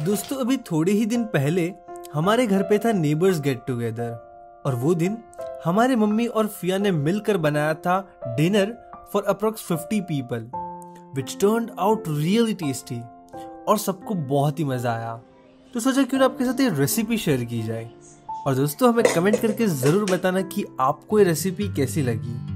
दोस्तों, अभी थोड़े ही दिन पहले हमारे घर पे था नेबर्स गेट टुगेदर और वो दिन हमारे मम्मी और फिया ने मिलकर बनाया था dinner for approx fifty people which turn out really tasty और सबको बहुत ही मज़ा आया। तो सोचा क्यों ना आपके साथ ये रेसिपी शेयर की जाए। और दोस्तों, हमें कमेंट करके ज़रूर बताना कि आपको ये रेसिपी कैसी लगी।